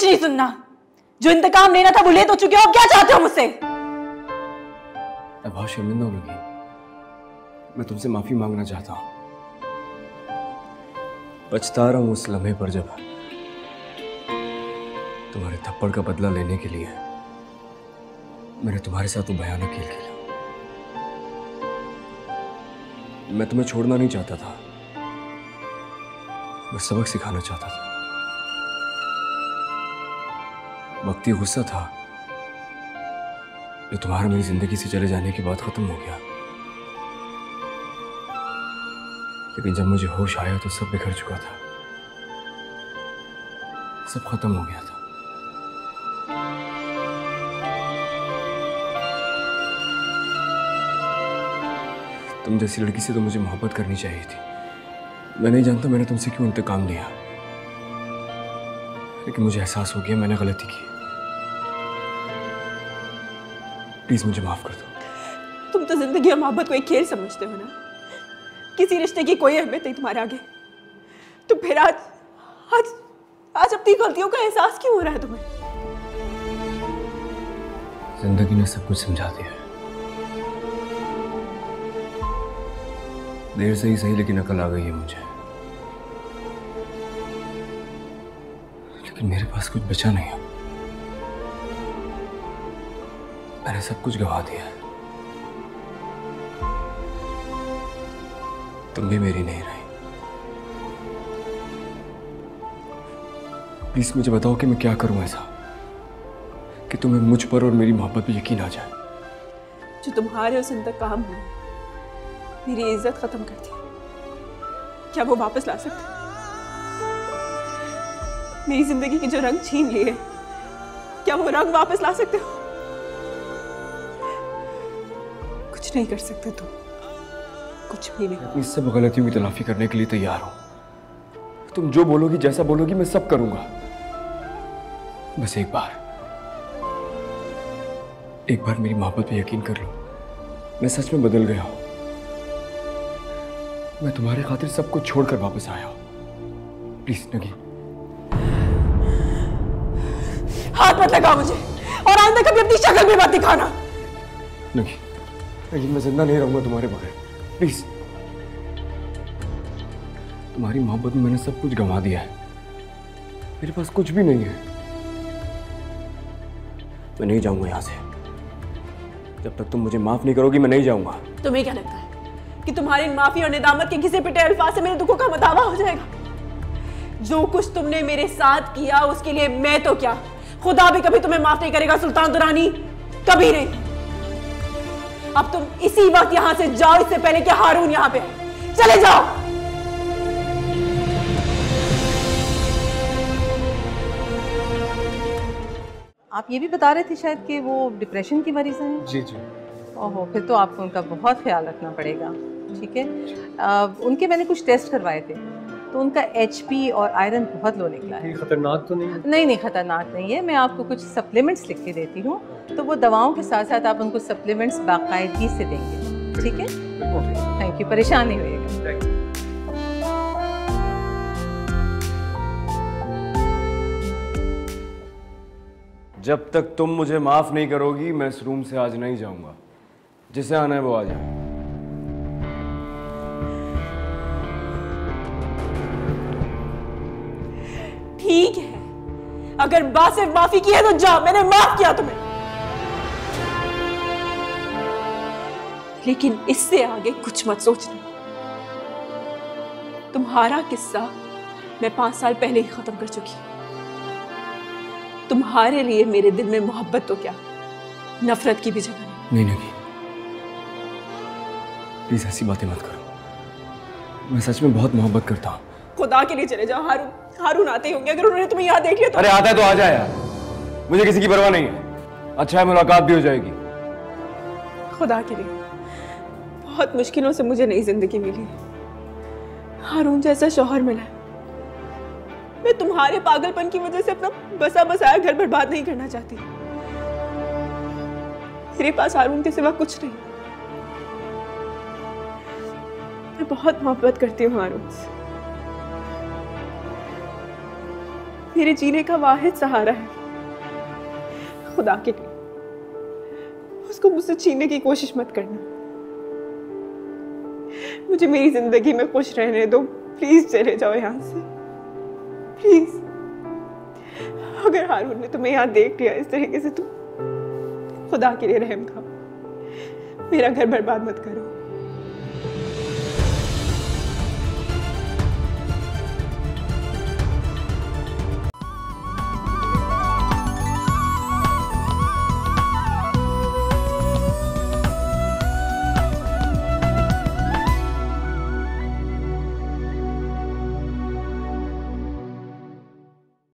कुछ नहीं सुनना। जो इंतकाम लेना था वो ले तो चुके हो क्या चाहते हो मुझसे मैं बहुत शर्मिंदा हूँ लगी मैं तुमसे माफ़ी मांगना चाहता हूँ। पछता रहा हूँ उस लम्हे पर जब तुम्हारे थप्पड़ का बदला लेने के लिए मैंने तुम्हारे साथ वो भयानक खेल खेला। मैं तुम्हें छोड़ना नहीं चाहता था मैं सबक सिखाना चाहता था। वक्ती गुस्सा था जो तुम्हारा मेरी ज़िंदगी से चले जाने के बाद खत्म हो गया। लेकिन जब मुझे होश आया तो सब बिखर चुका था। सब खत्म हो गया था। तुम जैसी लड़की से तो मुझे मोहब्बत करनी चाहिए थी। मैं नहीं जानता मैंने तुमसे क्यों इंतकाम लिया। लेकिन मुझे एहसास हो गया मैंने गलती की। प्लीज़ मुझे माफ़ कर दो। तुम तो ज़िंदगी और मोहब्बत को एक खेल समझते हो ना? किसी रिश्ते की कोई अहमियत नहीं तुम्हारे आगे। तो फिर आज आज आज अपनी गलतियों का एहसास क्यों हो रहा है तुम्हें? ज़िंदगी ने सब कुछ समझा दिया है। देर से ही सही लेकिन अकल आ गई है मुझे। लेकिन मेरे पास कुछ बचा नहीं है मैंने सब कुछ गवा दिया है। तुम भी मेरी नहीं रही। प्लीज़ मुझे बताओ कि मैं क्या करूँ ऐसा, कि तुम्हें मुझ पर और मेरी मोहब्बत पे यकीन आ जाए। जो तुम्हारे उस इंतकाम में मेरी इज़्ज़त खत्म कर दी। क्या वो वापस ला सकते? मेरी ज़िंदगी की जो रंग छीन लिए, क्या वो रंग वापस ला सकते हो? कुछ नहीं कर सकते तुम। कुछ भी नहीं। अपनी सब गलतियों की तलाफी करने के लिए तैयार हूँ। तुम जो बोलोगी जैसा बोलोगी मैं सब करूँगा। बस एक बार। एक बार मेरी मोहब्बत पे यकीन कर लो। मैं सच में बदल गया हूँ। मैं तुम्हारे खातिर सब कुछ छोड़कर वापस आया हूँ। प्लीज़ नगी। हाथ मत लगाओ मुझे। और आइंदा कभी अपनी शक्ल में मत दिखाना। नगी। नगी मैं ज़िंदा नहीं रहूँगा, तुम्हारे बगैर। प्लीज़ तुम्हारी मोहब्बत में मैंने सब कुछ गंवा दिया है। मेरे पास कुछ भी नहीं है। मैं नहीं जाऊँगा यहाँ से। जब तक तुम मुझे माफ़ नहीं करोगी, मैं नहीं जाऊँगा। तुम्हें क्या लगता है कि तुम्हारी माफ़ी और निदामत के घिसे पिटे अल्फाज से मेरे दुखों का मदावा हो जाएगा? जो कुछ तुमने मेरे साथ किया, उसके लिए मैं तो क्या? खुदा भी कभी तुम्हें माफ़ नहीं करेगा, सुल्तान दुरानी। कभी नहीं। अब तुम इसी वक्त यहाँ से जाओ इससे पहले कि हारून यहाँ पे। चले जाओ। आप ये भी बता रहे थे शायद कि वो डिप्रेशन की मरीज़ हैं? जी जी। ओहो फिर तो आपको उनका बहुत ख्याल रखना पड़ेगा। ठीक है? उनके मैंने कुछ टेस्ट करवाए थे। तो उनका एचपी और आयरन बहुत लो निकला है। खतरनाक तो नहीं नहीं नहीं खतरनाक नहीं है। मैं आपको कुछ सप्लीमेंट्स लिख के देती हूँ। तो वो दवाओं के साथ साथ आप उनको सप्लीमेंट्स बाकायदगी से देंगे। ठीक है? थैंक यू परेशान नहीं होइएगा। जब तक तुम मुझे माफ़ नहीं करोगी मैं इस रूम से आज नहीं जाऊँगा। जिसे आना है वो आ जाए। ठीक है। अगर बासिफ माफ़ी की है तो जा मैंने माफ़ किया तुम्हें। लेकिन इससे आगे कुछ मत सोचना। तुम्हारा किस्सा मैं पाँच साल पहले ही खत्म कर चुकी तुम्हारे लिए मेरे दिल में मोहब्बत तो क्या? नफरत की भी जगह नहीं नहीं। प्लीज़ ऐसी बातें मत करो। मैं सच में बहुत मोहब्बत करता हूँ। खुदा के लिए चले जाओ। हारून हारून आते ही होंगे। अगर उन्होंने तुम्हें यहाँ देख लिया तो अरे आता है तो आ जाए यार। मुझे किसी की परवाह नहीं है। अच्छा है मुलाकात भी हो जाएगी। खुदा के लिए। बहुत मुश्किलों से मुझे नई ज़िंदगी मिली। हारून जैसा शौहर मिला। है मैं तुम्हारे पागलपन की वजह से अपना बसा बसाया घर बर्बाद नहीं करना चाहती। मेरे पास हारून के सिवा कुछ नहीं। मैं बहुत मोहब्बत करती हूँ हारून से। मेरे जीने का वाहिद सहारा है। खुदा के लिए, उसको मुझसे छीनने की कोशिश मत करना। मुझे मेरी ज़िंदगी में खुश रहने दो। प्लीज़ चले जाओ यहाँ से। प्लीज़। अगर हारून ने तुम्हें यहाँ देख लिया, इस तरीके से तुम खुदा के लिए रहम खाओ। मेरा घर बर्बाद मत करो।